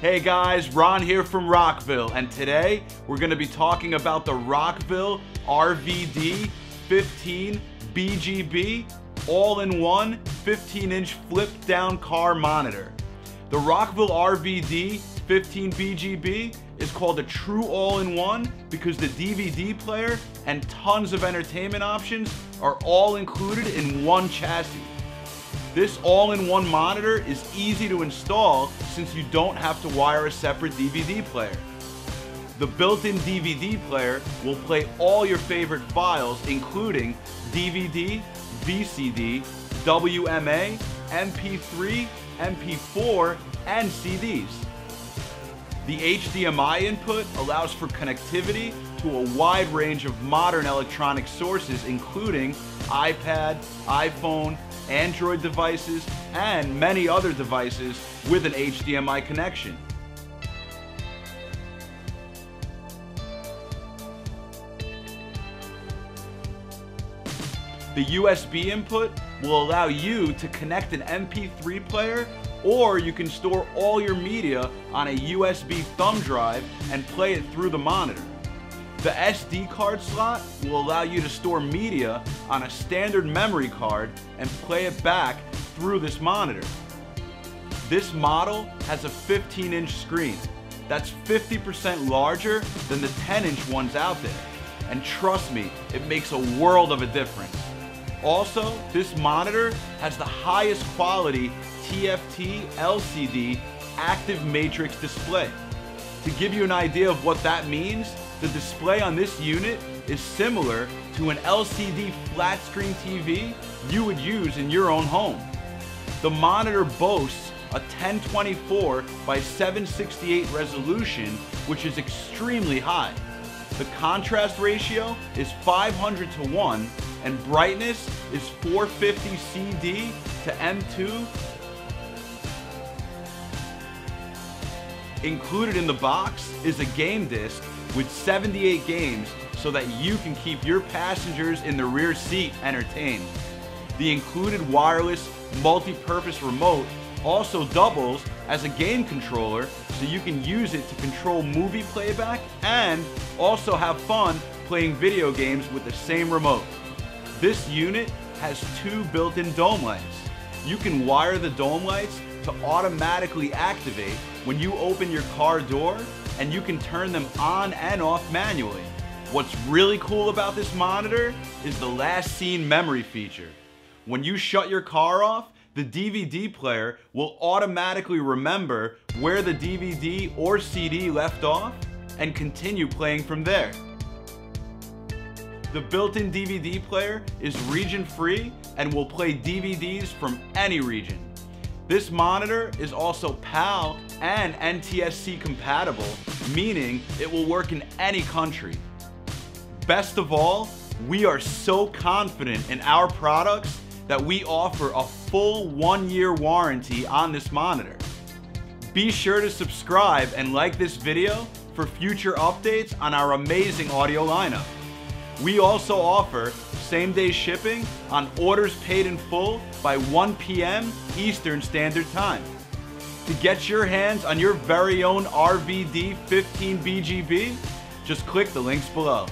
Hey guys, Ron here from Rockville, and today we're going to be talking about the Rockville RVD 15 BGB all-in-one 15-inch flip-down car monitor. The Rockville RVD 15 BGB is called a true all-in-one because the DVD player and tons of entertainment options are all included in one chassis. This all-in-one monitor is easy to install since you don't have to wire a separate DVD player. The built-in DVD player will play all your favorite files including DVD, VCD, WMA, MP3, MP4, and CDs. The HDMI input allows for connectivity to a wide range of modern electronic sources including iPad, iPhone, Android devices, and many other devices with an HDMI connection. The USB input will allow you to connect an MP3 player or you can store all your media on a USB thumb drive and play it through the monitor. The SD card slot will allow you to store media on a standard memory card and play it back through this monitor. This model has a 15 inch screen. That's 50% larger than the 10 inch ones out there. And trust me, it makes a world of a difference. Also, this monitor has the highest quality TFT LCD active matrix display. To give you an idea of what that means, the display on this unit is similar to an LCD flat screen TV you would use in your own home. The monitor boasts a 1024 by 768 resolution, which is extremely high. The contrast ratio is 500 to 1 and brightness is 450 CD to M2 Included in the box is a game disc with 78 games so that you can keep your passengers in the rear seat entertained. The included wireless multi-purpose remote also doubles as a game controller so you can use it to control movie playback and also have fun playing video games with the same remote. This unit has two built-in dome lights. You can wire the dome lights to automatically activate when you open your car door and you can turn them on and off manually. What's really cool about this monitor is the last scene memory feature. When you shut your car off, the DVD player will automatically remember where the DVD or CD left off and continue playing from there. The built-in DVD player is region free and will play DVDs from any region. This monitor is also PAL and NTSC compatible, meaning it will work in any country. Best of all, we are so confident in our products that we offer a full one year warranty on this monitor. Be sure to subscribe and like this video for future updates on our amazing audio lineup. We also offer same day shipping on orders paid in full by 1 p.m. Eastern Standard Time. To get your hands on your very own RVD 15 BGB, just click the links below.